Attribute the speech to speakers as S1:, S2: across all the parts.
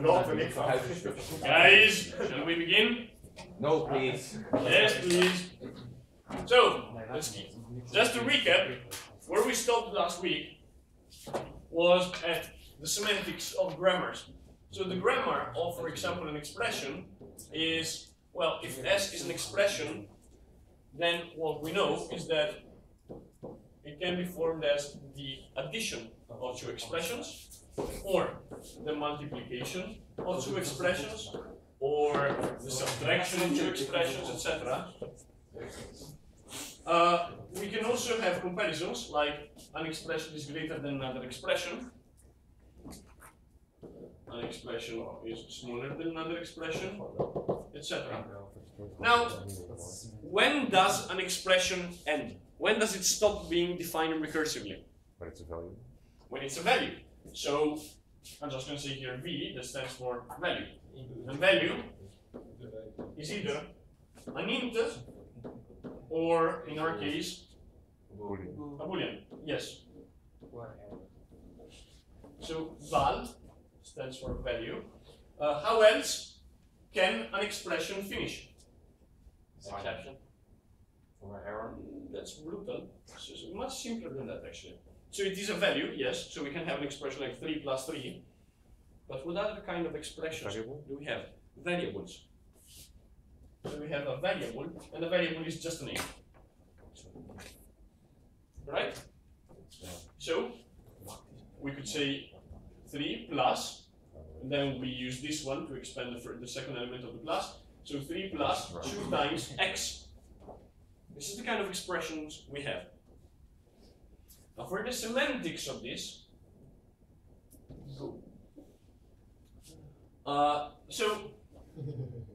S1: Not een ik
S2: Guys, shall we begin?
S3: No, please.
S2: Yes, please. So, let's just to recap, where we stopped last week was at the semantics of grammars. So the grammar of, for example, an expression is, well, if S is an expression, then what we know is that it can be formed as the addition of two expressions, or the multiplication of two expressions, or the subtraction of two expressions, etc. Uh, we can also have comparisons, like an expression is greater than another expression. An expression is smaller than another expression, etc. Now, when does an expression end? When does it stop being defined recursively?
S4: But it's a value.
S2: When it's a value. So, I'm just going to say here V, that stands for value. And value is either an int or, in our case,
S4: Boolean.
S2: a boolean. Yes. So val stands for value. Uh, how else can an expression finish?
S5: Exception. Or error.
S2: That's brutal. So it's much simpler than that actually. So it is a value, yes. So we can have an expression like three plus three. But what other kind of expressions
S4: Variable?
S2: do we have? Variables. So we have a variable, and a variable is just a name. Right? So we could say 3 plus, and then we use this one to expand the, the second element of the plus. So 3 plus 2 times x. This is the kind of expressions we have. Now for the semantics of this, uh, so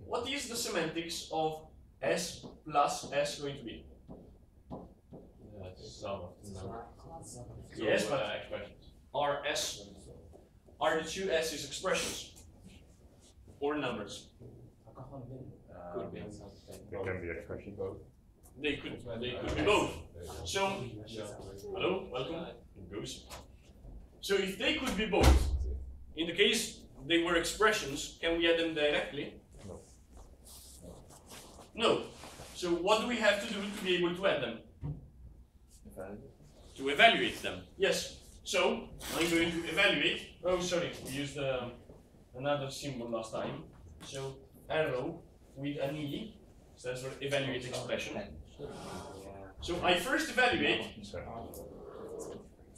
S2: what is the semantics of s plus s going to be?
S5: Yeah, it's sum of the number.
S2: Yes,
S5: So,
S2: but-
S5: uh, expressions.
S2: Are s are the two s's expressions or numbers?
S5: Could be.
S4: It can be expression.
S2: They could they could be both. So hello, welcome. Goose. So if they could be both, in the case they were expressions, can we add them directly?
S4: No.
S2: No. So what do we have to do to be able to add them? To evaluate them. Yes. So I'm going to evaluate. Oh, sorry, we used um, another symbol last time. So arrow with an e stands for evaluate expression. So I first evaluate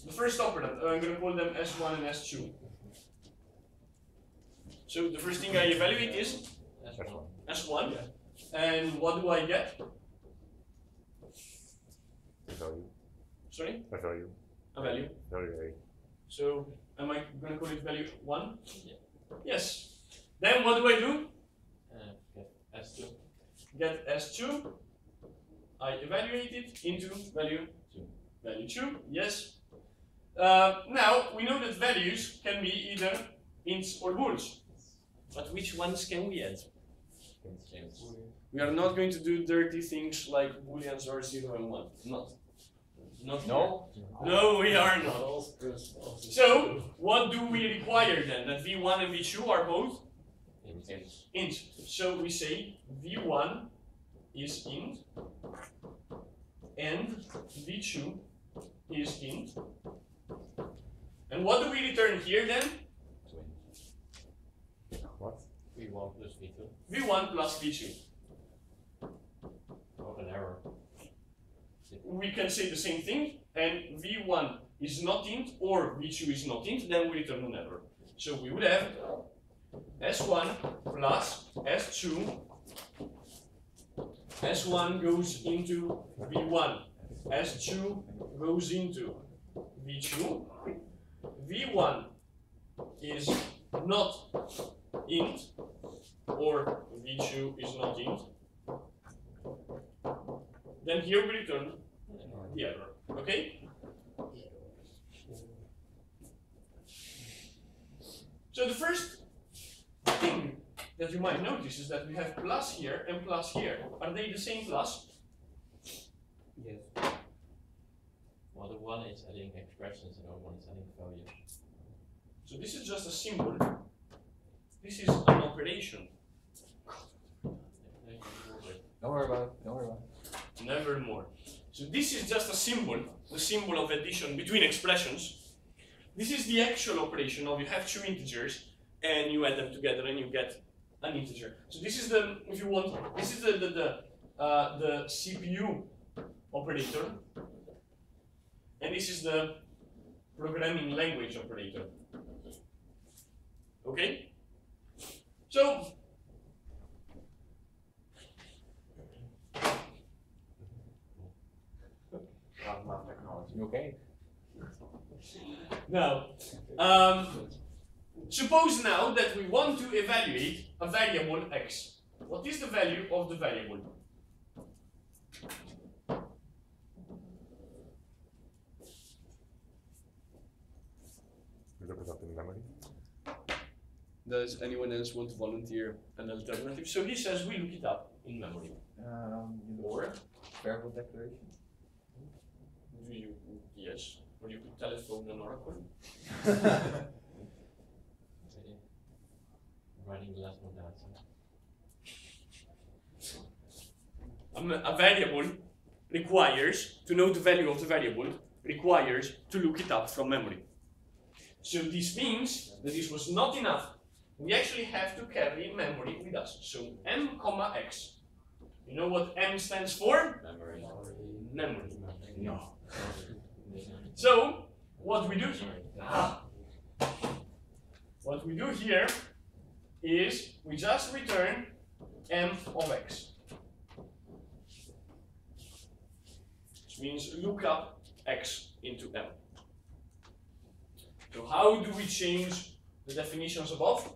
S2: the first operand. I'm going to call them S1 and S2. So the first thing I evaluate is
S5: That's
S4: That's
S5: one.
S2: S1. And what do I get?
S4: A value.
S2: Sorry?
S4: A value.
S2: A value.
S4: Value A.
S2: So am I going to call it value 1?
S5: Yeah.
S2: Yes. Then what do I do?
S5: Uh, get S2.
S2: Get S2. I evaluate it into value
S5: Two.
S2: value 2. Yes. Uh, now we know that values can be either ints or bools. But which ones can we add? We are not going to do dirty things like booleans or 0 and 1. Not. Not
S3: No?
S2: here. No, we are not. So, what do we require then? That v1 and v2 are both
S5: James.
S2: int. So we say v1 is int and v2 is int. And what do we return here then?
S4: What?
S5: V1 plus V2.
S2: v1 plus v2.
S5: Not an error.
S2: We can say the same thing, and v1 is not int or v2 is not int, then we return an error. So we would have s1 plus s2. S1 goes into v1, s2 goes into v2. v1 is not int or v2 is not int. Then here we return the error. Okay? So the first that you might notice is that we have plus here and plus here. Are they the same plus?
S5: Yes. Well, the one is adding expressions and the other one is adding values.
S2: So this is just a symbol. This is an operation.
S5: Don't worry about it. Don't worry about it.
S2: Nevermore. So this is just a symbol, the symbol of addition between expressions. This is the actual operation of you have two integers and you add them together and you get an integer. So this is the, if you want, this is the the the, uh, the CPU operator, and this is the programming language operator. Okay. So
S5: You okay?
S2: Now, um, suppose now that we want to evaluate a variable x. What is the value of the variable?
S4: We look it up in memory.
S2: Does anyone else want to volunteer an alternative? So he says we look it up in memory.
S5: Um, or variable declaration.
S2: Do you? Yes. Or you could telephone an oracle.
S5: Writing the last one down.
S2: Um, a variable requires to know the value of the variable requires to look it up from memory. So this means that this was not enough. We actually have to carry memory with us. So m comma x. You know what m stands for?
S5: Memory.
S2: Memory.
S5: No.
S2: So what we do here, ah, what we do here is we just return m of x. Which means look up x into m. So how do we change the definitions above?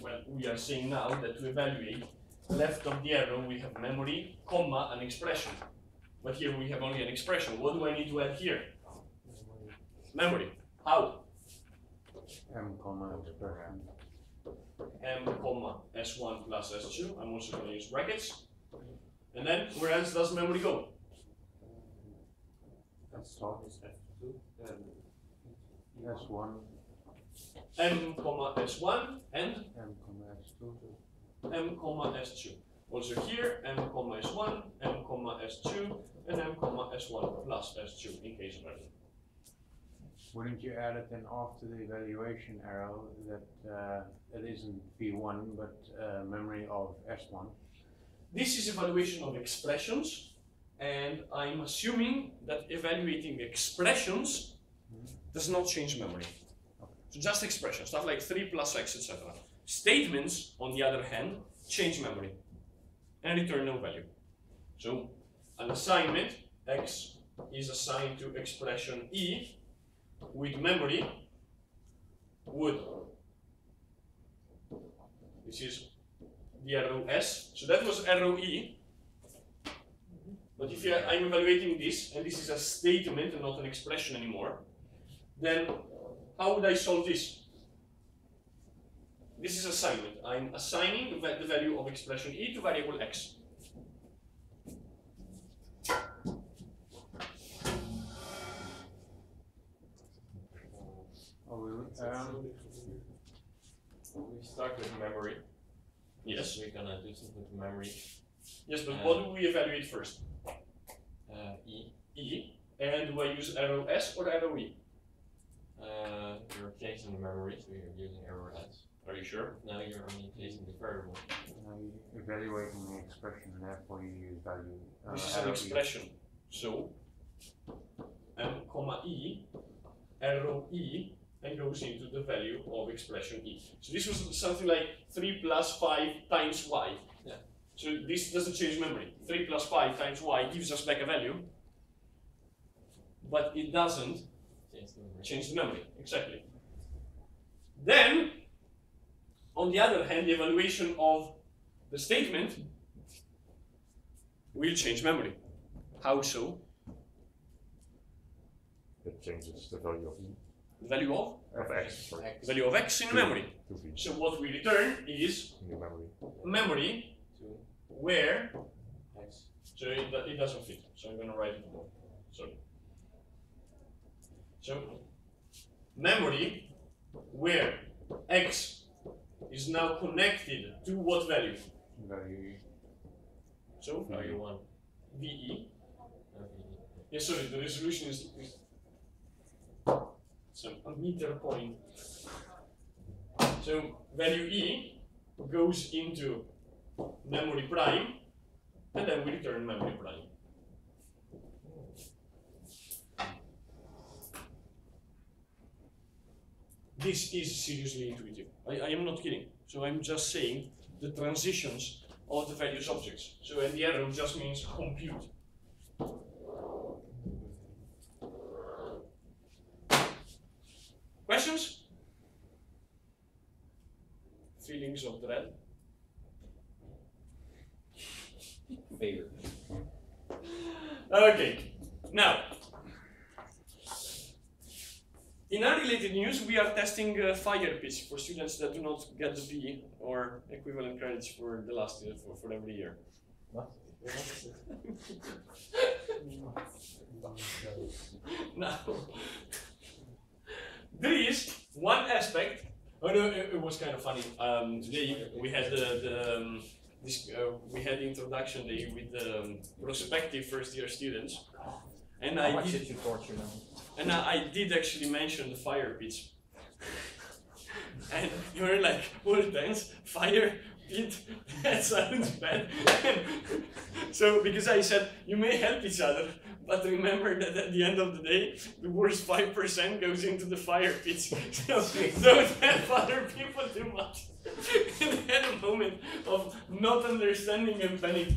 S2: Well, we are saying now that to evaluate left of the arrow we have memory, comma, an expression. But here we have only an expression. What do I need to add here? Memory. How?
S1: M comma expression.
S2: M comma s1 plus s2. I'm also going to use brackets. And then where else does memory go?
S1: That's top. S one,
S2: m comma s1 and
S1: M comma S two.
S2: m comma s2. Also here m comma s1, m comma s2, and m comma s1 plus s2 in case of any.
S1: Wouldn't you add it then after the evaluation arrow that uh, it isn't V one but uh, memory of S one?
S2: This is evaluation of expressions, and I'm assuming that evaluating expressions does not change memory. So just expressions, stuff like 3 plus x, etc. Statements, on the other hand, change memory and return no value. So an assignment, x is assigned to expression e with memory would. This is the arrow S. So that was arrow E. But if I'm evaluating this, and this is a statement and not an expression anymore, then how would I solve this? This is assignment. I'm assigning the value of expression E to variable X.
S1: Oh, we, um,
S5: We start with memory.
S2: Yes.
S5: We're gonna do something with memory.
S2: Yes, but what do we evaluate first?
S5: Uh, E.
S2: E. And do I use arrow S or arrow E?
S5: Uh, you're chasing the memory, so you're using arrow S.
S2: Are you sure?
S5: Now you're only chasing the variable.
S1: now you're evaluating the expression and therefore you use value. uh,
S2: This is an
S1: arrow E.
S2: expression. So m comma e arrow e and goes into the value of expression e. So this was something like three plus five times y.
S5: Yeah.
S2: So this doesn't change memory. Three plus five times y gives us back a value, but it doesn't
S5: Change the memory.
S2: change the memory. Exactly. Then, on the other hand, the evaluation of the statement will change memory. How so?
S4: It changes the value of e
S2: The value of
S4: of x
S2: the value of x in memory.
S4: to v
S2: So what we return is
S4: the memory.
S2: memory
S5: Two
S2: where
S5: X.
S2: so it, it doesn't fit. So I'm gonna write it more. Sorry. So memory where x is now connected to what value?
S1: Value
S2: So
S5: Value one.
S2: VE. Yeah, sorry, the resolution is, is so a meter point. So value E goes into memory prime, and then we return memory prime. This is seriously intuitive. I, I am not kidding. So I'm just saying the transitions of the various objects. So and the arrow just means compute. Questions? Feelings of dread?
S3: Favorite.
S2: Okay, now, in unrelated news, we are testing uh, for students that do not get the B or equivalent credits for the last year, for, for every year.
S3: What?
S2: now, there is one aspect. Oh no, it, it was kind of funny. Um, today we had the, the um, this, uh, we had the introduction day with the um, prospective first year students, and
S3: How
S2: I did,
S3: did you torture them?
S2: and I, I did actually mention the fire pits. and you were like, "What tense fire pit? That sounds bad." so because I said you may help each other, but remember that at the end of the day, the worst five percent goes into the fire pits. so don't help other people too much. and had a moment of not understanding and panic.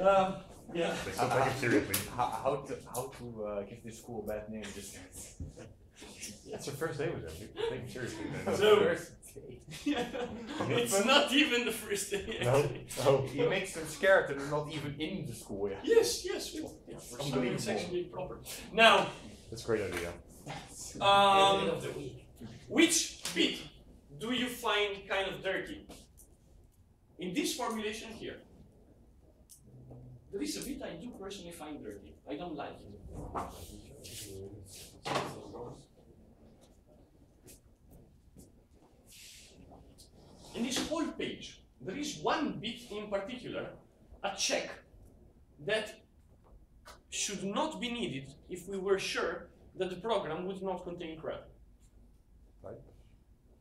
S2: Um, yeah.
S4: They still take it seriously.
S3: How, how to how to uh, give this school a bad name? Just
S4: That's your first day with them. You Take it seriously. then.
S2: So-
S3: First day.
S2: it's not even the first day.
S4: No,
S2: Actually.
S4: no.
S3: He makes them scared that they're not even in the school yet.
S2: Yes, yes. we- yeah, for some it's
S3: Unbelievable.
S2: actually proper. Now,
S4: That's a great idea.
S2: um, which bit do you find kind of dirty? In this formulation here, there is a bit I do personally find dirty. I don't like it. In this whole page, there is one bit in particular, a check, that should not be needed if we were sure that the program would not contain crap.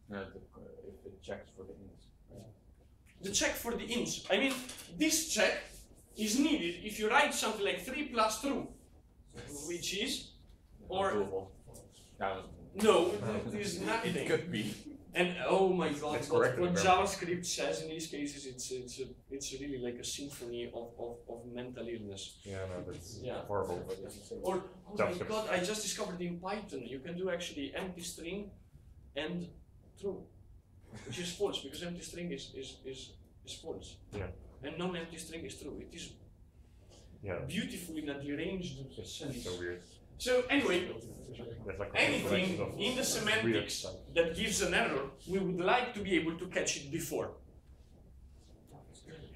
S3: No, the, uh, if it checks for the ins.
S2: The check for the ins. I mean, this check is needed if you write something like 3 plus true, which is, or
S3: Doable. No,
S2: no, it is
S3: it
S2: nothing.
S3: could be.
S2: And oh my god, what, what. JavaScript says in these cases, it's it's a, it's really like a symphony of, of, of mental illness.
S4: Yeah, no, that's
S2: Yeah.
S4: horrible.
S2: Or oh my god, I just discovered in Python you can do actually empty string and true, which is false because empty string is is, is, is false.
S4: Yeah.
S2: And non-empty string is true. It is
S4: Yeah,
S2: beautiful in a deranged
S4: it's
S2: sense.
S4: so weird.
S2: So anyway, anything in the semantics that gives an error, we would like to be able to catch it before.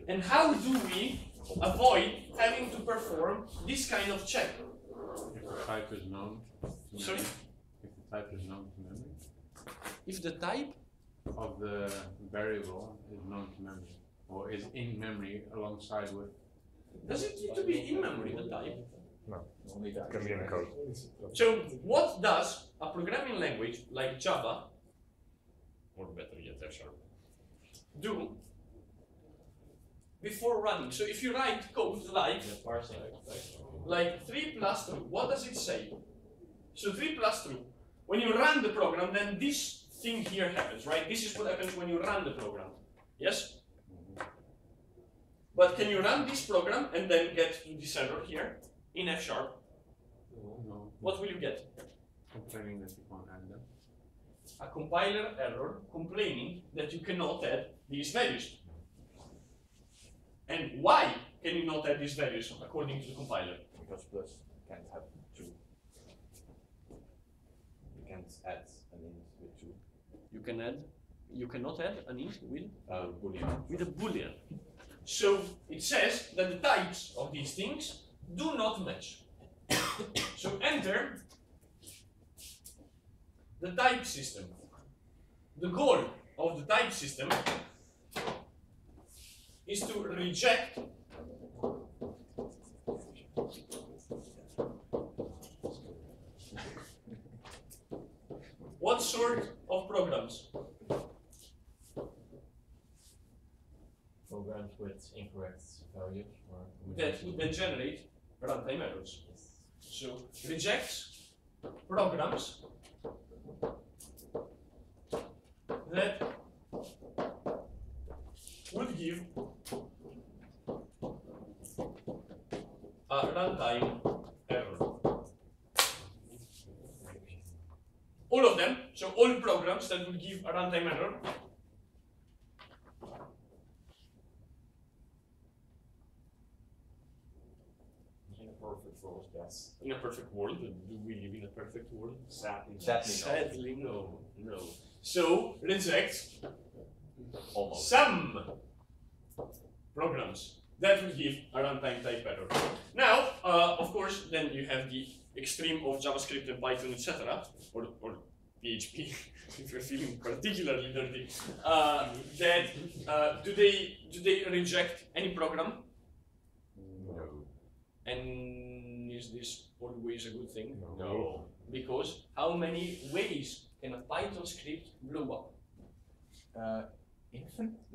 S2: And how do we avoid having to perform this kind of check?
S1: If the type is known. to
S2: Sorry?
S1: If the type is known to memory.
S2: If the type
S1: Of the variable is known to memory. Or is in memory alongside with.
S2: does it need to be in memory the type?
S3: Only that.
S4: Can be in the code.
S2: So what does a programming language like Java, or better yet F sharp, do before running? So if you write code like
S5: The
S2: like 3 plus 2, what does it say? So 3 plus 2, when you run the program, then this thing here happens, right? This is what happens when you run the program. Yes? Mm-hmm. But can you run this program and then get to this error here in F sharp?
S1: No.
S2: What will you get?
S1: Complaining that you can't add them.
S2: A compiler error complaining that you cannot add these values. And why can you not add these values according to the compiler?
S3: Because plus can't have two. You can't add an int with two.
S2: You can add, you cannot add an int with
S3: Uh, boolean.
S2: with a boolean. So it says that the types of these things do not match. so enter the type system. The goal of the type system is to reject what sort of programs?
S5: Programs with incorrect values or
S2: that would then generate runtime errors. So rejects programs that would give a runtime error. All of them, so all programs that would give a runtime error
S5: In a perfect world, yes.
S2: in a perfect world. Do we live in a perfect world?
S5: Sadly.
S3: Sadly, no.
S2: Sadly, no, no. So rejects
S3: Almost.
S2: some programs that will give a runtime type error. Now, uh, of course, then you have the extreme of JavaScript and Python, etc., or, or PHP, if you're feeling particularly dirty. Uh, that uh, do they do they reject any program?
S4: No.
S2: And is this always a good thing?
S4: No.
S2: Because how many ways can a Python script blow up?
S3: Uh, infant?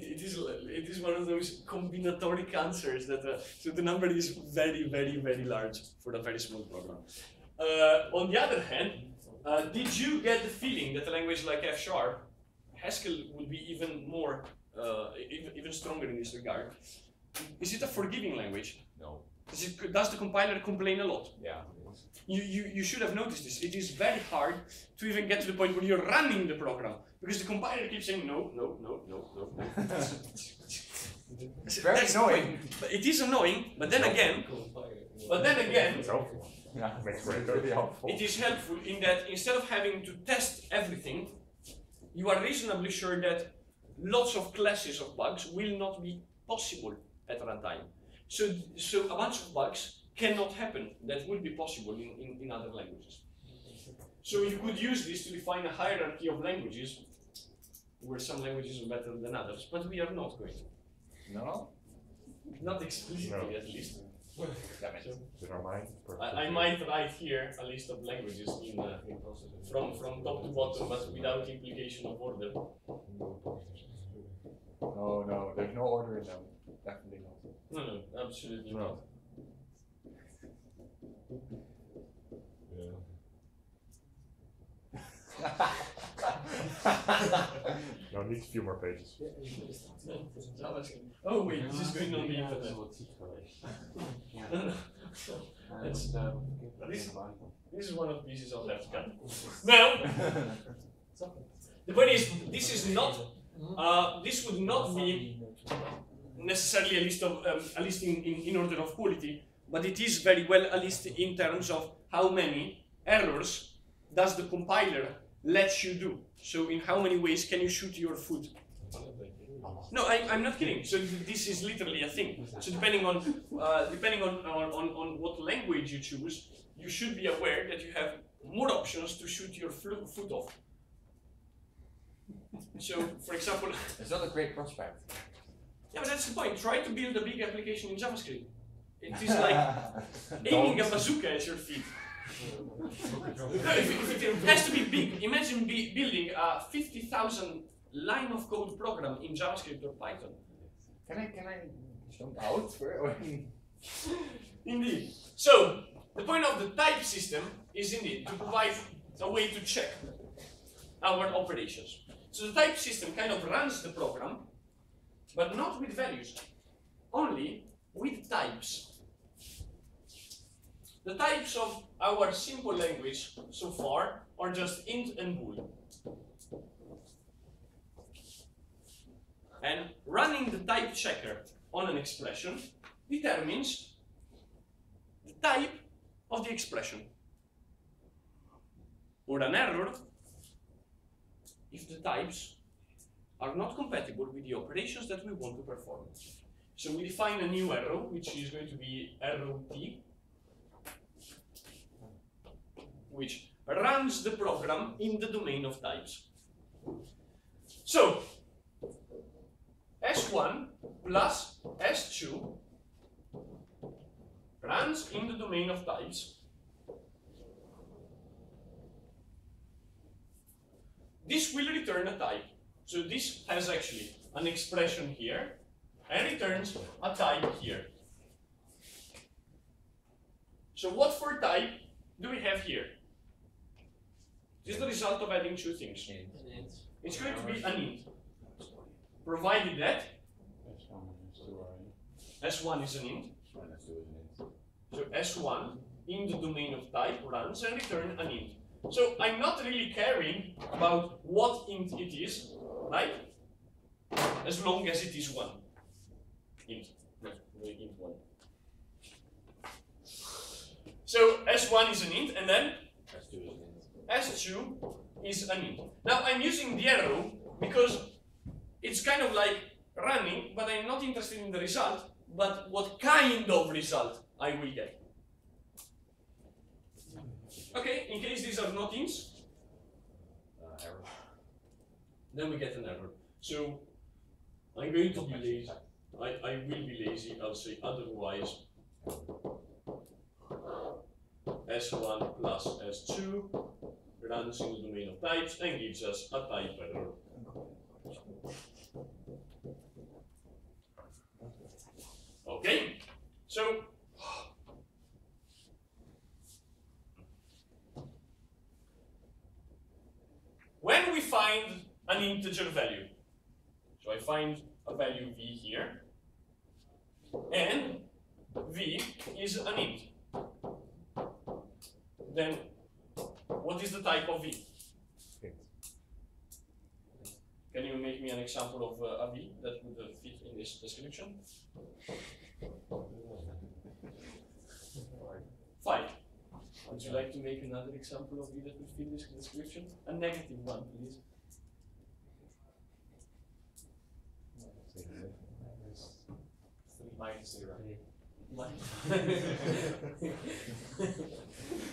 S2: It is it is one of those combinatoric answers that uh, so the number is very very very large for a very small program. Uh, on the other hand, uh, did you get the feeling that a language like F sharp, Haskell would be even more uh, even, even stronger in this regard? Is it a forgiving language?
S3: No.
S2: Does, it, does the compiler complain a lot?
S3: Yeah.
S2: You, you, you should have noticed this. It is very hard to even get to the point where you're running the program because the compiler keeps saying no, no, no, no, no, no.
S3: It's very
S2: That's
S3: annoying.
S2: But It is annoying, but then again, but then again,
S4: It's helpful.
S3: Yeah,
S4: Makes
S3: it's
S4: very
S3: really
S4: good.
S3: helpful.
S2: it is helpful in that instead of having to test everything, you are reasonably sure that lots of classes of bugs will not be possible at runtime. So, so a bunch of bugs cannot happen that would be possible in, in, in other languages. So you could use this to define a hierarchy of languages where some languages are better than others, but we are not going to.
S3: No?
S2: Not explicitly
S4: No.
S2: at least.
S3: Damn it.
S4: Is it our mind?
S2: I, I might write here a list of languages in, uh, from, from top to bottom, but without implication of order.
S3: No, no, there's no order in them. Definitely not.
S2: No, no, absolutely
S4: No.
S2: not.
S4: No, it needs a few more pages.
S2: Oh wait, this is going on the internet. No, no. That's,
S1: uh,
S2: this, this is one of the pieces I'll have to cut. Now, the point is, this is not, uh, this would not be necessarily a list of um, a list in, in, in order of quality, but it is very well a list in terms of how many errors does the compiler let you do. So in how many ways can you shoot your foot? No, I, I'm not kidding. So this is literally a thing. So depending on uh, depending on, on, on, what language you choose, you should be aware that you have more options to shoot your foot off. So, for example,
S3: It's not a great prospect.
S2: Yeah, but that's the point. Try to build a big application in JavaScript. It is like aiming a bazooka at your feet. No, if, if it has to be big. Imagine be, building a 50,000 line of code program in JavaScript or Python.
S3: Can I, can I jump out? for-
S2: Indeed. So, the point of the type system is indeed to provide a way to check our operations. So the type system kind of runs the program, but not with values, only with types. The types of our simple language so far are just int and bool. And running the type checker on an expression determines the type of the expression. Or an error if the types are not compatible with the operations that we want to perform. So we define a new arrow, which is going to be arrow t, which runs the program in the domain of types. So, S1 plus S2 runs in the domain of types. This will return a type. So this has actually an expression here and returns a type here. So what for type do we have here? This is the result of adding two things. It's going to be an int, provided that
S1: That's one, that's two, right?
S2: s1 is an int. So s1 in the domain of type runs and return an int. So I'm not really caring about what int it is, right? As long as it is one int. Int one. So s1 is an int, and then s2 is an int. Now I'm using the arrow because it's kind of like running, but I'm not interested in the result, but what kind of result I will get. Okay, in case these are not ints,
S5: Uh, error.
S2: Then we get an error. So I'm going to be lazy. I, I will be lazy, I'll say otherwise. S1 plus S2 runs in the domain of types and gives us a type error. Okay, so when we find an integer value, so I find a value v here, and v is an int. Then what is the type of v? Can you make me an example of uh, a v that would uh, fit in this description? Five. Would you like to make another example of v that would fit in this description? A negative one, please.
S5: Minus zero.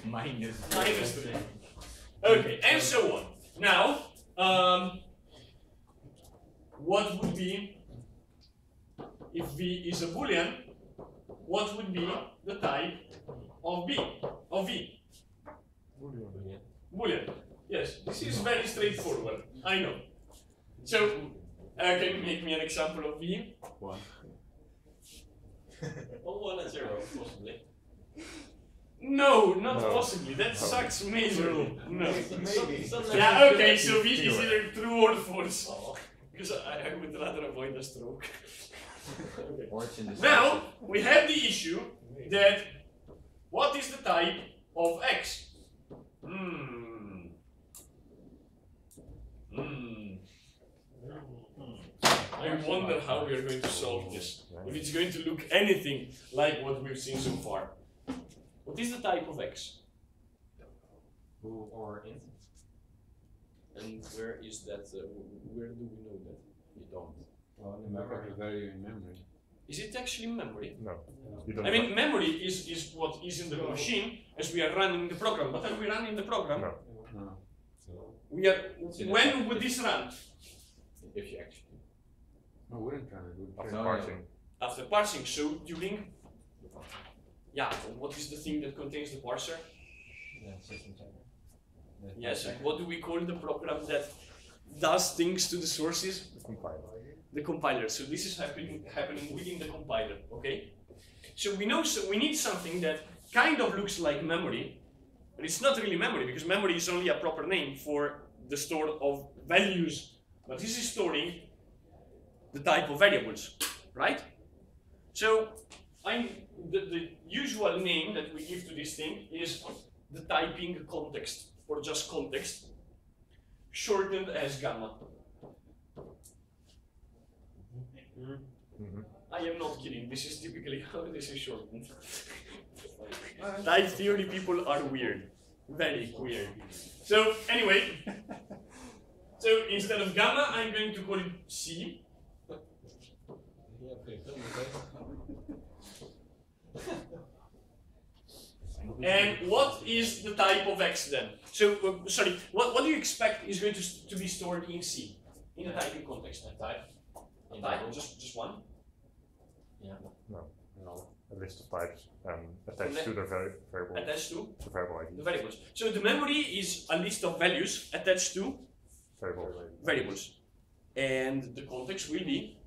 S3: Minus.
S2: Minus three. Okay, and so on. Now, um, what would be if v is a boolean? What would be the type of b of v? Boolean. Yes, this is very straightforward. I know. So, uh, can you make me an example of v?
S1: One.
S5: Well, one and zero, possibly.
S2: No, not
S4: No.
S2: possibly. That sucks majorly. No.
S5: Maybe.
S2: Yeah, okay, so we is
S4: Zero.
S2: either true or false. Because I, I would rather avoid a stroke. okay.
S3: Or it's
S2: Now, we have the issue that what is the type of x? Hmm. I wonder how we are going to solve this. If it's going to look anything like what we've seen so far. What is the type of x?
S5: Bool or int. And where is that? Uh, where do we know that? We don't.
S1: Well, remember the value in memory.
S2: Is it actually memory?
S4: No. You don't
S2: I mean, memory is, is what is in the machine as we are running the program. But are we running the program?
S4: No.
S1: No.
S2: We are.
S5: It's
S2: When would this run?
S5: If you actually.
S1: No, wouldn't run it. Would
S4: After
S3: No,
S4: parsing.
S2: After parsing. So during. Yeah. What is the thing that contains the parser?
S5: Yeah, system checker.
S2: Yes. And what do we call the program that does things to the sources?
S4: The compiler.
S2: the compiler. So this is happening happening within the compiler. Okay. So we know so we need something that kind of looks like memory, but it's not really memory because memory is only a proper name for the store of values. But this is storing the type of variables, right? So I'm the, the usual name that we give to this thing is the typing context or just context, shortened as gamma.
S4: Mhm.
S2: I am not kidding. This is typically how this is shortened. Type theory people are weird. Very weird. So anyway, so instead of gamma, I'm going to call it C. And what is the type of x then? So, uh, sorry, what, what do you expect is going to, to be stored in C? In a typing context? A type? A type? Just, just one? Yeah.
S4: No, no. a list of types um, attached to the vari- variable,
S2: Attached to
S4: the variable ID.
S2: the variables. So the memory is a list of values attached to
S4: Variable
S2: variables. And the context will be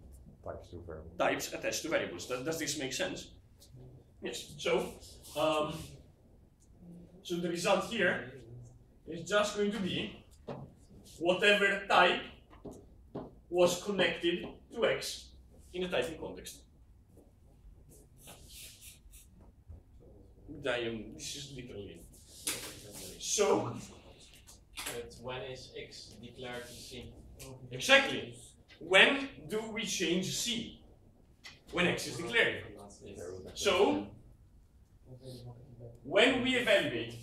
S4: types to variable.
S2: types attached to variables. Does, does this make sense? Yes. So, um, so the result here is just going to be whatever type was connected to x in a typing context. I am, this is literally. So,
S5: But when is X declared to C?
S2: exactly, when do we change C? When x is declared. So, when we evaluate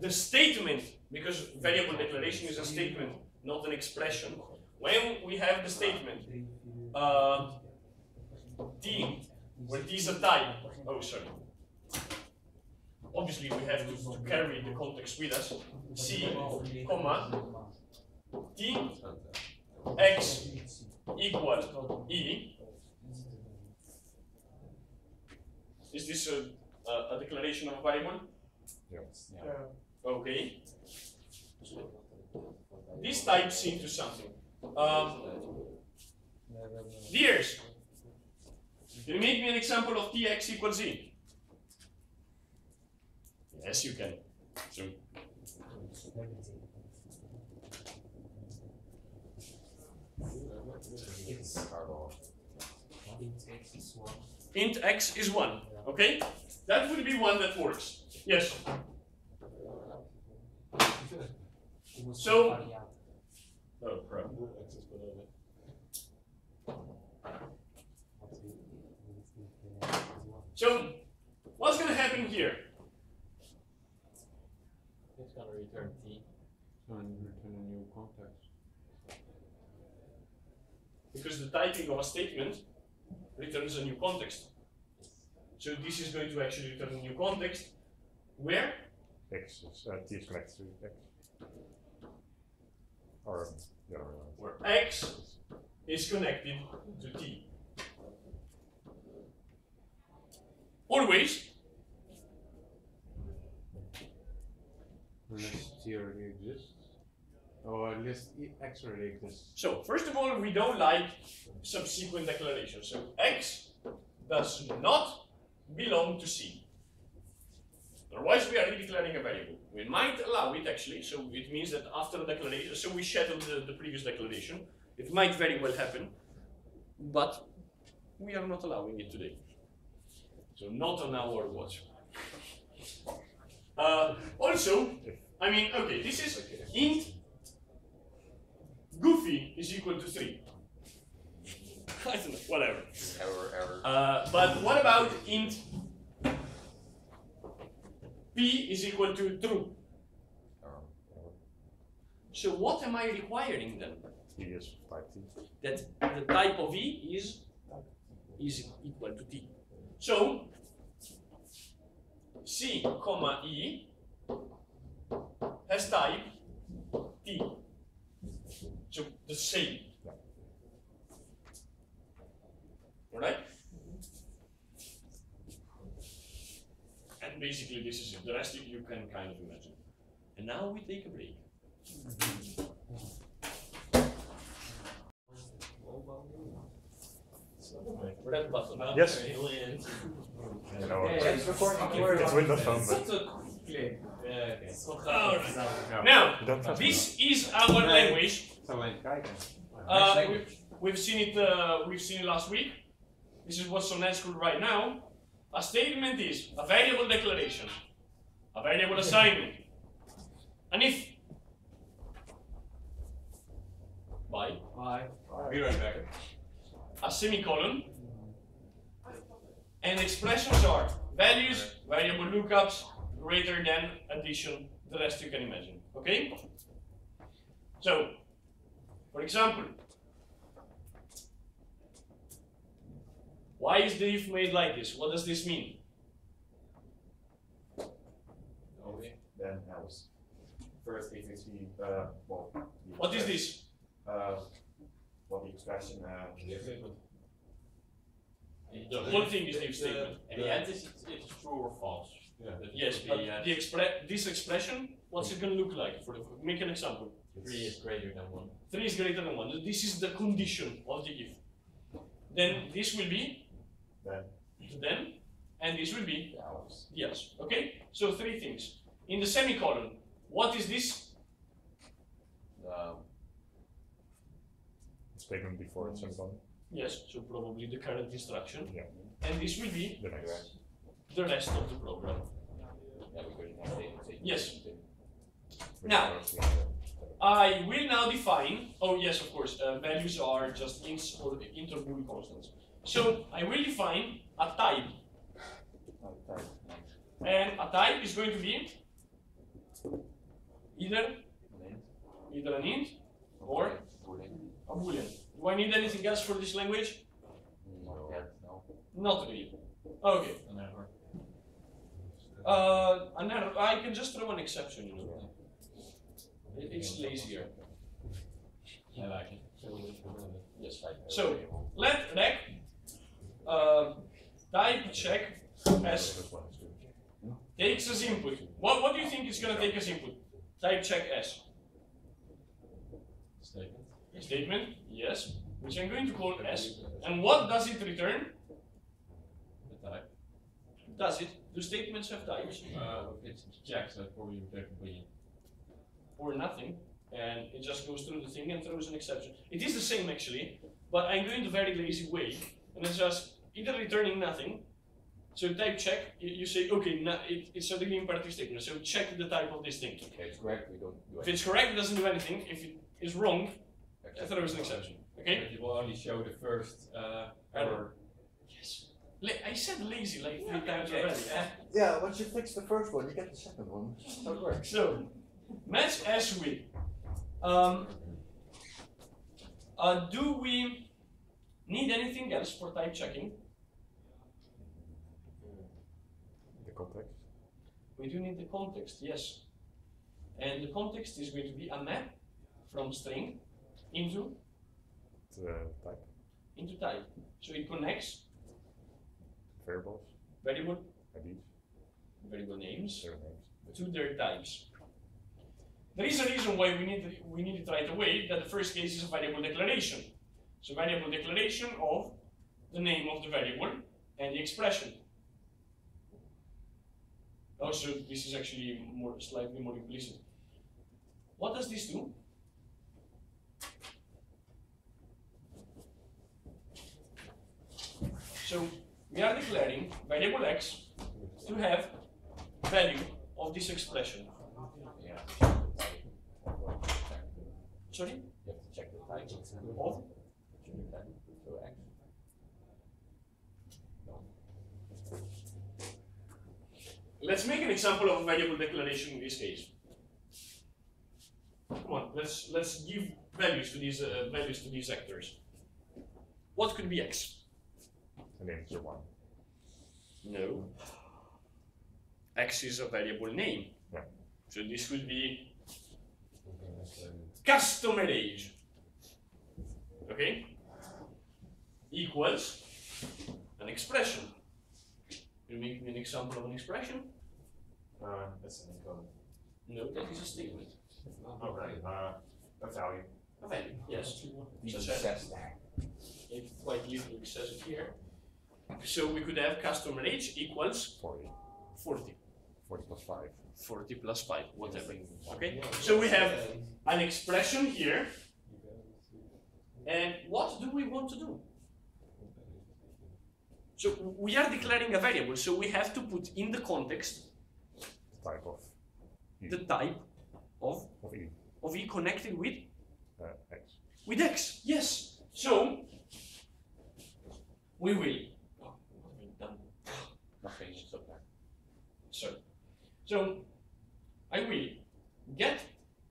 S2: the statement, because variable declaration is a statement, not an expression, when we have the statement uh, t, where t is a type, oh sorry, obviously we have to, to carry the context with us, c, comma, t, x equal e, is this a, a, a declaration of a variable? Okay. This types into something. Um, Dears, can you make me an example of tx equals z? Yes, you can. So, int x is 1, okay? That would be one that works. Yes. So, oh crap. So, what's gonna happen here?
S5: It's gonna return T.
S1: And return a new context.
S2: Because the typing of a statement returns a new context. So this is going to actually return a new context. Where?
S4: X is, uh, T is connected to X. Or the other way.
S2: Where x is connected to t. Always,
S1: Unless T already exists. Or unless X already exists.
S2: so first of all, we don't like subsequent declarations. So x does not belong to c. Otherwise, we are redeclaring a variable. We might allow it actually, so it means that after the declaration, so we settled the, the previous declaration. It might very well happen, but we are not allowing it today. So not on our watch. Uh, also, I mean, okay, this is int goofy is equal to 3. I don't know, whatever.
S3: Error, error.
S2: Uh, but what about int p is equal to true? So what am I requiring then?
S4: Is type T.
S2: That the type of e is is equal to t. So c comma e has type t. So the same. Alright? And basically this is it. The rest you, you can kind of imagine. And now we take a break. Red button.
S4: Yes.
S5: Alien.
S4: You know,
S3: Yeah,
S4: it's,
S3: it's recording.
S4: Windows Phone, but
S5: Yeah, okay.
S2: Alright. Now,
S4: you don't trust me.
S2: this is our language.
S1: Zal alleen kijken.
S2: Uh, we've, we've seen it. Uh, we've seen it last week. This is what's on NetSchool right now. A statement is a variable declaration, a variable assignment, and if by
S3: Be right back.
S2: a semicolon, and expressions are values, variable lookups, greater than, addition, the rest you can imagine. Okay? So, for example, why is the if made like this? What does this mean?
S5: Okay.
S3: then else. First, if it's the, uh, well. the
S2: What is this?
S3: Uh, well, the expression, uh,
S5: The
S2: whole thing is the if statement.
S5: In the end, is it's true or false.
S4: Yeah.
S5: That
S2: Yes,
S5: would
S2: but
S5: be, uh,
S2: the expre- this expression, what's it gonna look like? For the, make an example.
S5: three is greater than one.
S2: Three is greater than one. This is the condition of the if. Then this will be
S3: Then.
S2: the then, and this will be
S3: the
S2: the. Okay? So three things. In the semicolon, what is this?
S5: Um,
S4: Statement before it's semicolon.
S2: Yes, so probably the current instruction.
S4: Yeah.
S2: And this will be
S4: The next.
S2: the rest of the program.
S5: yeah, because you have statement, statement,
S2: Yes. Now.
S4: the
S2: I will now define, oh yes, of course, uh, values are just ints or interval constants. So I will define a type, and a type is going to be either either an int or a boolean. Do I need anything else for this language?
S5: Not no.
S2: Not really. Okay.
S5: An error.
S2: Uh, an error. I can just throw an exception. You know. It's lazier.
S5: I like it.
S2: Yes. So let rec uh, type check as
S4: This one is good.
S2: takes as input. What what do you think is gonna take as input? Type check as
S5: Statement.
S2: statement. Yes. Which I'm going to call s. And what does it return?
S5: The type.
S2: Does it? Do statements have types?
S5: Uh, it's checks, that probably return boolean.
S2: or nothing, and it just goes through the thing and throws an exception. It is the same actually, but I'm doing the very lazy way, and it's just either returning nothing. So type check, you, you say, okay, na it, it's a really imperative statement, so check the type of this thing.
S5: If it's correct, we don't do
S2: If it's correct, it doesn't do anything. If it is wrong, I thought it was an exception. Okay?
S5: But it will only show the first uh, error.
S2: Yes. La- I said lazy like three
S5: Yeah,
S2: times already.
S3: Yeah, yeah, once you fix the first one, you get the second one. How it works.
S2: So, match as we. Um, uh, do we need anything else for type checking?
S4: The context.
S2: We do need the context, yes. And the context is going to be a map from string into
S4: The uh, type.
S2: into type. So it connects
S4: Variables.
S2: variable
S4: IDs.
S2: variable names
S4: Their names.
S2: to their types. There is a reason why we need we need it right away. That the first case is a variable declaration. So variable declaration of the name of the variable and the expression. Also, this is actually more slightly more implicit. What does this do? So we are declaring variable x to have value of this expression.
S5: Yeah. check the type.
S2: Sorry?
S5: You have to check the type.
S2: Of?
S5: Check the type. So X.
S2: Let's make an example of a variable declaration in this case. Come on, let's let's give values to these uh, values to these actors. What could be x?
S4: An a one.
S2: No. X is a variable name.
S4: Yeah.
S2: So this would be customer age. Okay? Equals an expression. You make me an example of an expression?
S3: Uh, that's an encode.
S2: No, that is a statement.
S3: Alright, uh, a value.
S2: A value, yes.
S3: Even
S2: Such a-
S3: says that.
S2: It quite literally says it here. So we could have customer age equals
S4: 40.
S2: 40.
S4: 40 plus 5.
S2: 40 plus 5, whatever. Okay? So we have an expression here. And what do we want to do? So we are declaring a variable, so we have to put in the context
S4: The type of e.
S2: the type of,
S4: of e.
S2: of e connected with
S4: Uh, x.
S2: with x. Yes. So we will. Oh, what done?
S5: Nothing is up there.
S2: Sorry. So I will get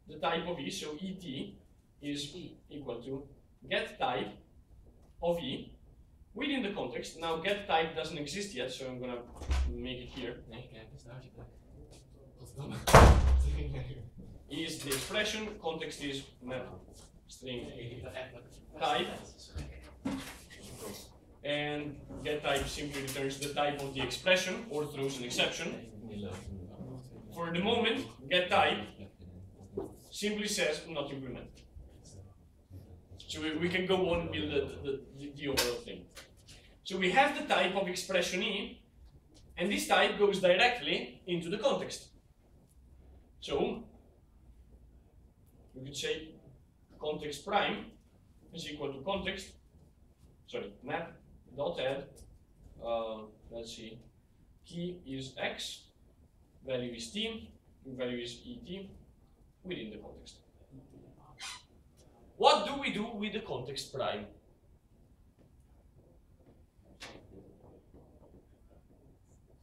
S2: the type of e. So et is e. equal to get type of e within the context. Now get type doesn't exist yet, so I'm gonna make it here. Is the expression, context is map string type, and get type simply returns the type of the expression or throws an exception. For the moment, get type simply says not implemented. So we, we can go on and build the, the, the, the overall thing. So we have the type of expression E, and this type goes directly into the context. So we could say context prime is equal to context, sorry, map dot add, uh, let's see, key is x, value is t, value is et within the context. What do we do with the context prime?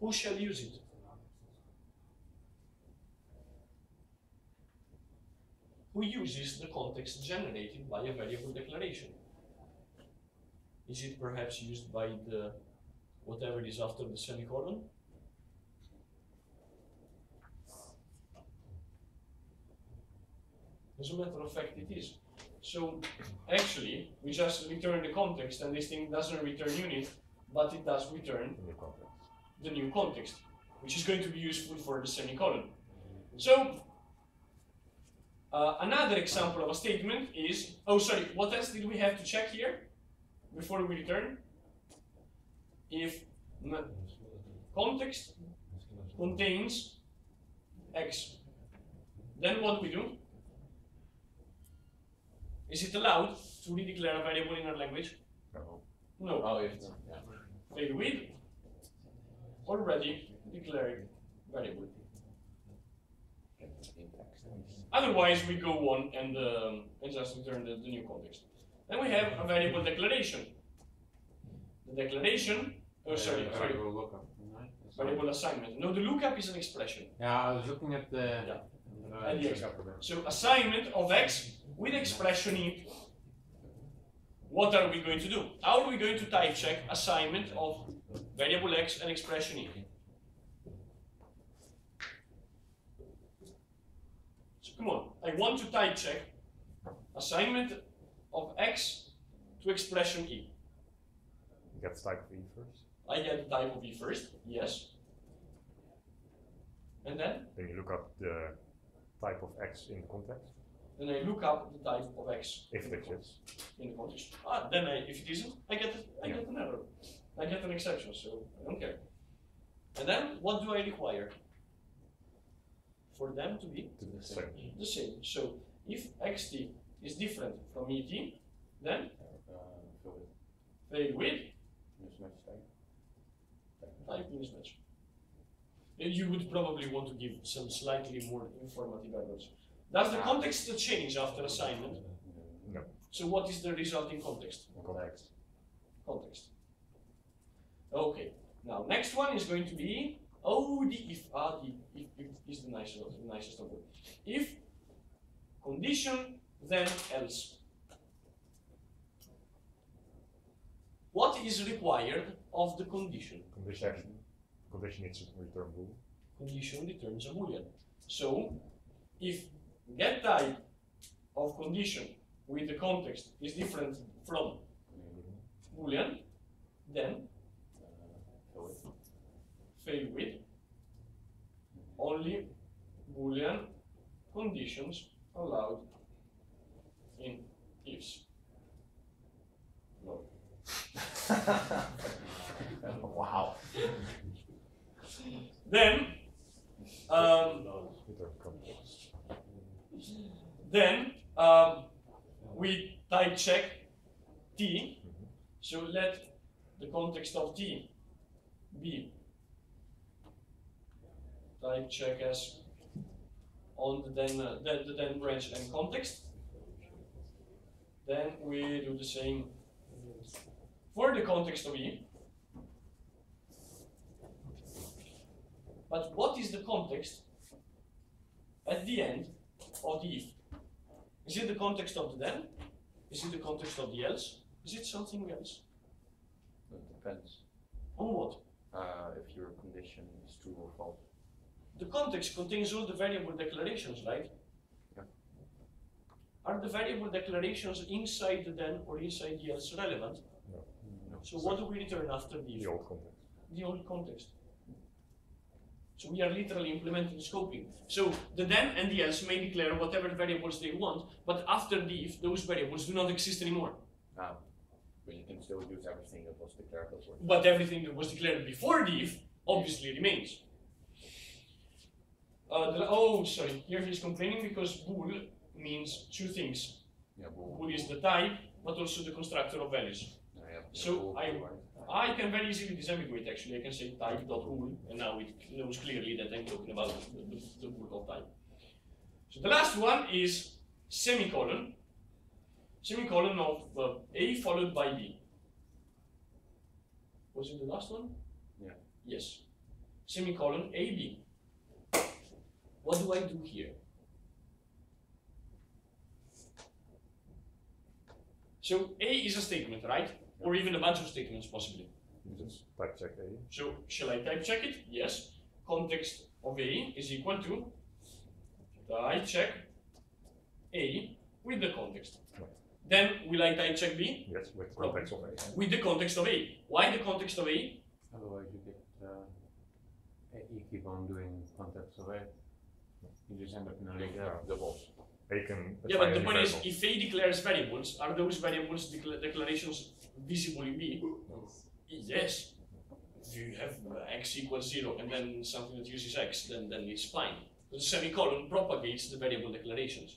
S2: Who shall use it? Who uses the context generated by a variable declaration? Is it perhaps used by the whatever is after the semicolon? As a matter of fact, it is. So actually, we just return the context, and this thing doesn't return unit, but it does return
S4: the context.
S2: the new context, which is going to be useful for the semicolon. So, uh, another example of a statement is, oh sorry, what else did we have to check here before we return? If context contains x, then what do we do? Is it allowed to redeclare a variable in our language?
S4: No.
S2: No
S3: Oh, if, yeah.
S2: fail with already declared variable. Otherwise, we go on and, um, and just return the, the new context. Then we have a variable declaration. The declaration, oh sorry, sorry,
S1: Variable lookup, right?
S2: Variable assignment. No, the lookup is an expression.
S1: Yeah, I was looking at the.
S2: Yeah.
S1: uh,
S2: At the
S1: lookup of it.
S2: So assignment of x with expression e. What are we going to do? How are we going to type check assignment of variable x and expression e? So come on, I want to type check assignment of x to expression e.
S4: You get type of E first.
S2: I get the type of e first, yes. And then,
S4: Then you look up the type of X in the context,
S2: then I look up the type of x.
S4: if it exists.
S2: in the context. Ah, then I, if it isn't, I get I
S4: Yeah.
S2: get an error. I get an exception, so I don't care. And then what do I require? For them to be
S4: To the same.
S2: the same. So if xt is different from et, then uh, uh, fail with type mismatch. And you would probably want to give some slightly more informative errors. Does the context change after assignment?
S4: No.
S2: So what is the resulting context?
S4: Context.
S2: context. Okay, now next one is going to be oh the if if, if is the nicest of the nicest of them. If condition then else. What is required of the condition?
S4: Condition. Condition needs to return bool.
S2: Condition returns a boolean. So if get type of condition with the context is different from boolean, then fail with only boolean conditions allowed in ifs. No.
S3: wow.
S2: Then um, then um, we type check t. So let the context of t be type check as on the then uh, the, the then branch and context. Then we do the same for the context of e. But what is the context at the end of the if? Is it the context of the then? Is it the context of the else? Is it something else?
S6: It depends.
S2: On what?
S6: Uh, if your condition is true or false.
S2: The context contains all the variable declarations, right?
S4: Yeah.
S2: Are the variable declarations inside the then or inside the else relevant?
S4: No.
S5: No.
S2: So what do we return after the if?
S4: The old context.
S2: the old context. So we are literally implementing scoping. So the then and the else may declare whatever variables they want, but after the if, those variables do not exist anymore.
S5: Ah, but you can still use everything that was declared before.
S2: But everything that was declared before the if obviously remains. Uh, the, oh, sorry. Here he's complaining because bool means two things.
S5: Yeah, bool.
S2: Bool is the type, but also the constructor of values.
S5: Yeah, yeah,
S2: So
S5: bool,
S2: I-
S5: right?
S2: I can very easily disambiguate actually. I can say type dot bool, and now it knows clearly that I'm talking about the, the, the bool of type. So the last one is semicolon. Semicolon of uh, A followed by B. Was it the last one?
S5: Yeah.
S2: Yes. Semicolon A B. What do I do here? So A is a statement, right? Or even a bunch of statements possibly.
S4: Just type check A.
S2: So shall I type check it? Yes. Context of A is equal to type check A with the context.
S4: Right.
S2: Then will I type check B?
S4: Yes, with context of A.
S2: With the context of A. Why the context of A?
S1: Otherwise you get, uh, you keep on doing context of A. You just end up in a loop.
S4: Yeah.
S5: Doubles.
S4: A can.
S2: Yeah, but the
S4: any
S2: point is, if A declares variables, are those variables decla- declarations visible in B? Yes. If you have x equals zero and then something that uses x, then then it's fine. The semicolon propagates the variable declarations.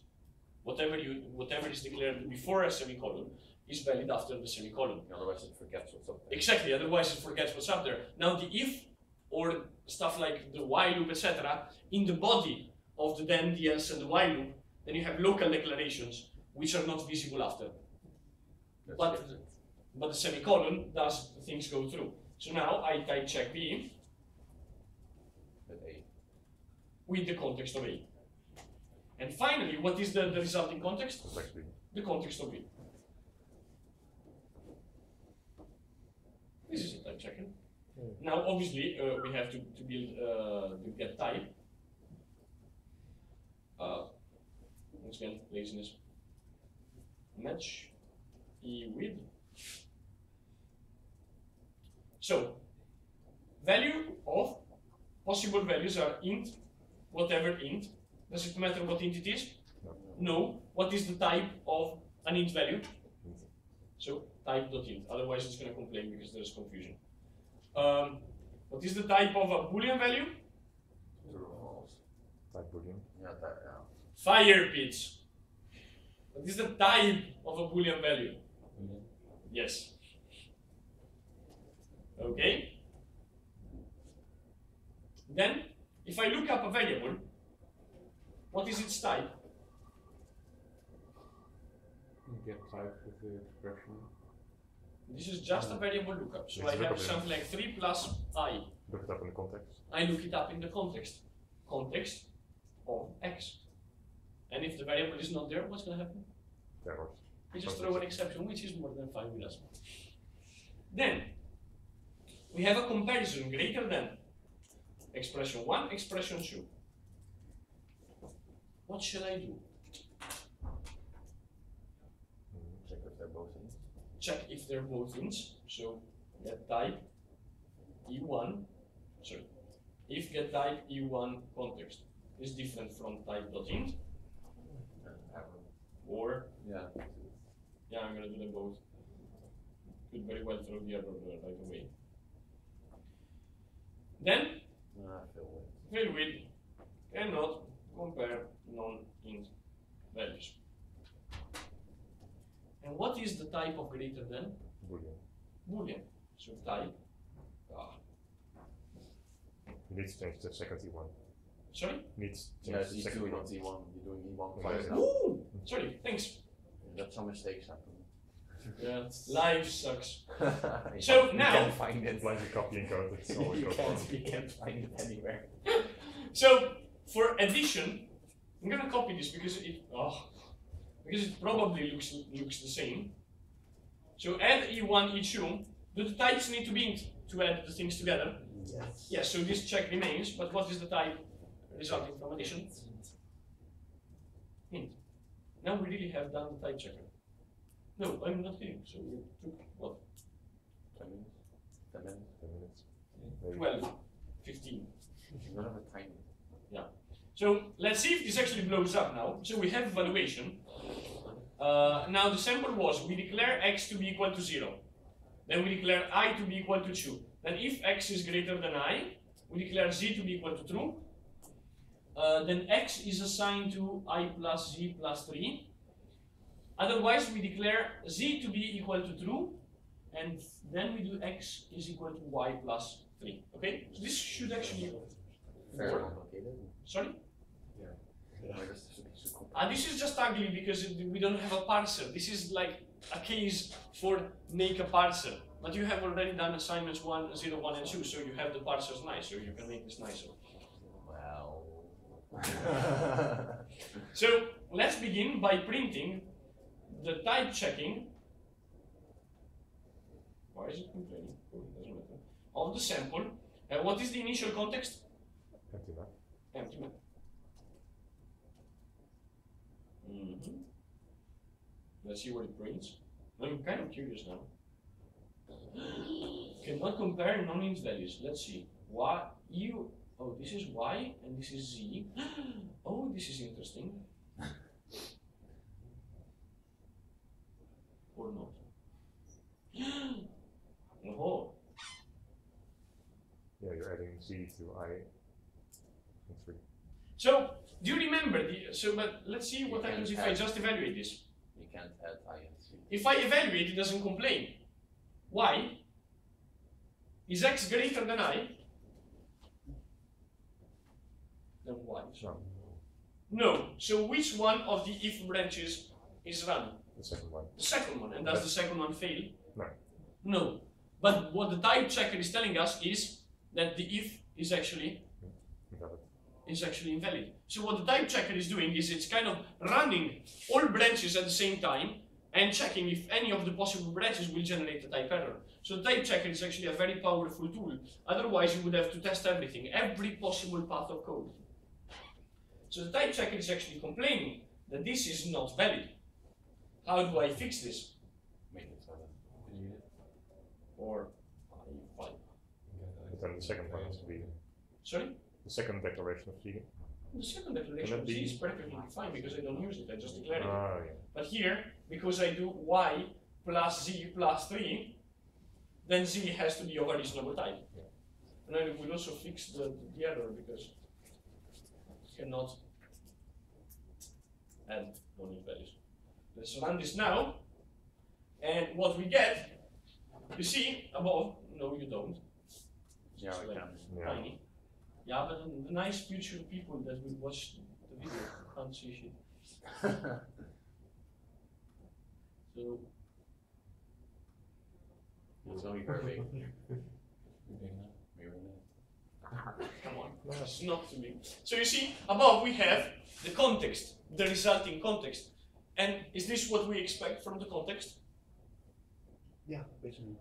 S2: Whatever you whatever is declared before a semicolon is valid after the semicolon.
S5: Otherwise it forgets what's up there.
S2: Exactly, otherwise it forgets what's up there. Now the if or stuff like the while loop, etc., in the body of the then, the else, and the while loop, then you have local declarations which are not visible after.
S5: That's
S2: But
S5: different.
S2: but the semicolon does things go through. So now I type check B
S5: With
S2: the context of A. And finally, what is the, the resulting context?
S4: Context
S2: The context of B. This is a type checking. Now, obviously, uh, we have to, to build uh, the get type. Uh, once again, laziness. Match E with. So, value of possible values are int, whatever int. Does it matter what int it is? No. What is the type of an int value? So type.int. Otherwise, it's going to complain because there's confusion. Um, what is the type of a boolean value?
S5: True or false.
S4: Type boolean.
S5: Yeah, that, yeah.
S2: Fire pits. What is the type of a boolean value? Yes. Okay. Then, if I look up a variable, what is its type?
S1: Get type with the expression.
S2: This is just a variable lookup. So
S4: Let's
S2: I have something like 3 plus i.
S4: Look it up in the context.
S2: I look it up in the context. Context of x. And if the variable is not there, what's going to happen?
S4: Errors.
S2: We just throw an exception, which is more than 5 with us. Then, we have a comparison greater than expression 1, expression 2. What shall I do?
S4: Mm,
S5: Check if they're both in.
S2: Check if they're both ints. So, get type e1, sorry, if get type e1 context is different from type.int,
S5: Uh, arrow.
S2: Or
S5: Yeah.
S2: Yeah, I'm gonna do them both. Could very well throw the error uh, right away. Then,
S5: fill with.
S2: fill with cannot compare non-int values. And what is the type of greater than?
S4: Boolean.
S2: Boolean. So type. Ah,
S4: You need to change the second E1.
S2: Sorry?
S4: Needs
S5: Yeah,
S4: change
S5: it's
S4: the
S5: E2,
S4: second
S5: not
S4: E1.
S5: E1. You're doing E1
S4: Okay.
S5: twice now.
S2: Ooh, sorry. Thanks.
S5: That's how mistakes happen.
S2: Yeah, life sucks.
S5: You
S2: So
S5: can't- you
S2: now-
S5: can't find it.
S4: Like the copy and code, it's always
S5: you can't, you can't find it anywhere.
S2: So for addition, I'm gonna copy this because it oh, because it probably looks looks the same. So add e1, e2. Do the types need to be int to add the things together?
S5: Yes.
S2: Yes. So this check remains, but what is the type resulting from addition. Hint. Now we really have done the type checker. No, I'm not kidding. So we took what?
S4: Ten minutes? Ten minutes? Ten minutes. Maybe.
S2: 12, 15.
S4: You don't have a timer.
S2: So let's see if this actually blows up now. So we have evaluation. Uh, now the sample was we declare x to be equal to 0. Then we declare i to be equal to 2. Then if x is greater than i, we declare z to be equal to true. Uh, then x is assigned to i plus z plus 3. Otherwise, we declare z to be equal to true. And then we do x is equal to y plus 3. Okay? So this should actually work.
S4: complicated.
S2: Sorry?
S4: Yeah.
S2: Uh, this is just ugly because it- we don't have a parser. This is like a case for make a parser. But you have already done assignments 1, 0, 1, and 2, so you have the parsers nice, so you can make this nicer. So let's begin by printing the type checking. Why is it complaining? Oh, it doesn't matter. Of the sample. Uh, what is the initial context?
S4: Empty map.
S2: Empty map. Mhm. Let's see what it prints. I'm kind of curious now. Cannot compare non-int values. Let's see. Y, U, oh, this is Y and this is Z. Oh, this is interesting. or not. oh,
S4: Yeah, you're adding Z to I and three.
S2: so do you remember the, so but let's see what
S6: You
S2: happens if I just evaluate this.
S6: You can't add I and C.
S2: If I evaluate, it doesn't complain. Why? Is x greater than i? Then y.
S4: No,
S2: No. So which one of the if branches is run?
S4: the second one.
S2: The second one. And does the second one fail?
S4: No.
S2: No. But what the type checker is telling us is that the if is actually
S4: Invalid.
S2: is actually invalid. So what the type checker is doing is it's kind of running all branches at the same time and checking if any of the possible branches will generate a type error. So the type checker is actually a very powerful tool. Otherwise, you would have to test everything, every possible path of code. So the type checker is actually complaining that this is not valid. How do I fix this?
S6: Make it so that delete it.
S2: Or I
S4: then the second one has to be
S2: Sorry?
S4: the second declaration of Z.
S2: The second declaration of is perfectly fine because I don't use it, I just declare it.
S4: Ah, yeah.
S2: But here, because I do y plus z plus 3, then z has to be of a reasonable type. And I will also fix the, the error because cannot add non-int values. Let's run this now. And what we get, you see above, no you don't.
S6: Yeah,
S2: It's
S6: we
S2: like
S6: can.
S4: Yeah.
S2: Tiny. Yeah, but the, the nice future people that will watch the video can't see shit. So
S6: It's only perfect.
S2: Come on, it's not to me. So you see, above we have the context, the resulting context. And is this what we expect from the context?
S1: Yeah, basically.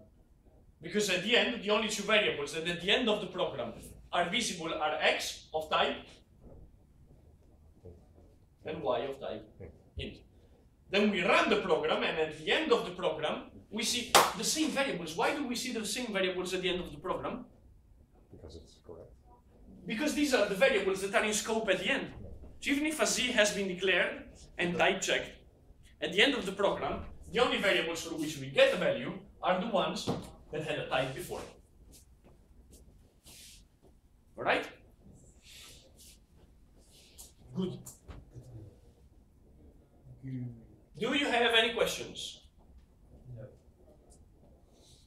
S2: Because at the end, the only two variables that at the end of the program are visible are x of type and y of type int. Then we run the program, and at the end of the program, we see the same variables. Why do we see the same variables at the end of the program?
S4: Because it's correct.
S2: Because these are the variables that are in scope at the end. So even if a z has been declared and type checked, at the end of the program, the only variables for which we get a value are the ones that had a type before. Alright? Good. Do you have any questions?
S3: No.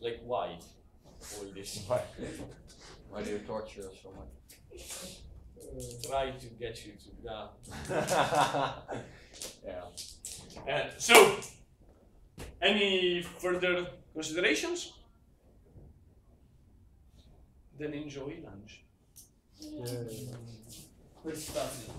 S2: Like why all this?
S4: Why?
S6: Why do you torture us so much?
S2: Uh, try to get you to yeah.
S6: Yeah.
S2: Uh, so, any further considerations? Then enjoy lunch. Yeah.
S3: Good stuff.